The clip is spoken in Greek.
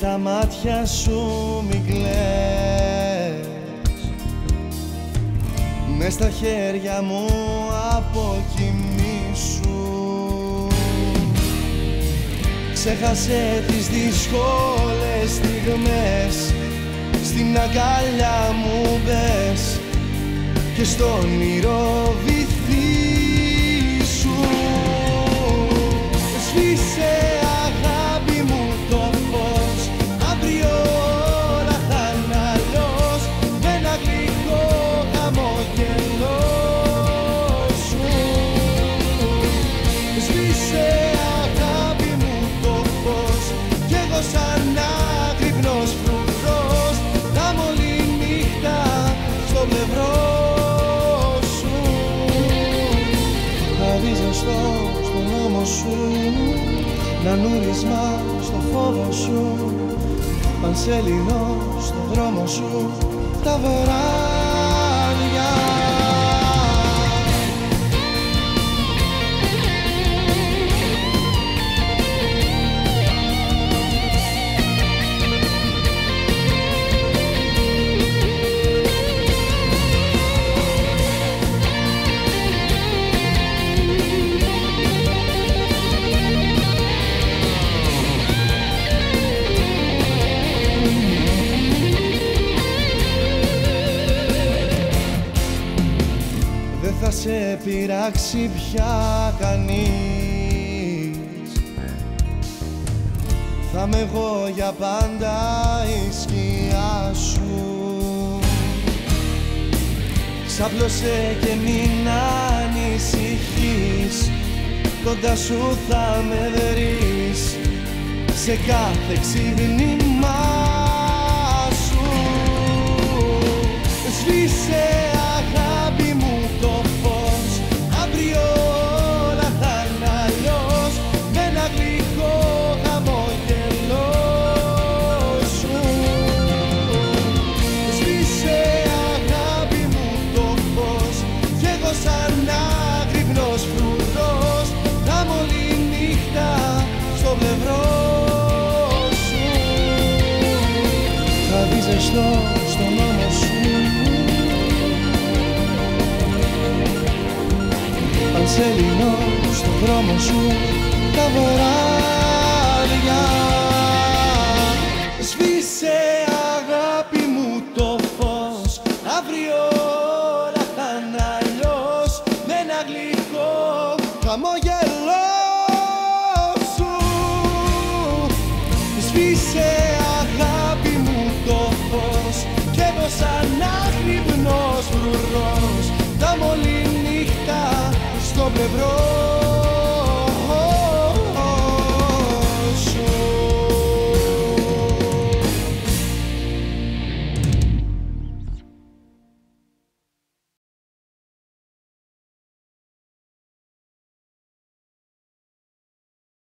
τα μάτια σου μη κλαις. Μες στα χέρια μου αποκοιμήσου Ξέχασε τις δύσκολες στιγμές. Στην αγκαλιά μου μπες Και στον όνειρο Θα δεις ζεστό στον νόμο σου Να νούρισμα στο φόβο σου. Πανσέλινο στο δρόμο σου Τα βράδια θα σε πειράξει πια κανείς. Θα είμαι εγώ για πάντα η σκιά σου. Ξάπλωσε και μην ανησυχείς. Κοντά σου θα με βρεις. Σε κάθε ξύπνημά στον δρόμο σου τα βοράδια Σβήσε αγάπη μου το φως. Αύριο όλα θα με ένα γλυκό χαμόγελό σου. Σβήσε αγάπη μου το φως. Και δώσα να γρυπνός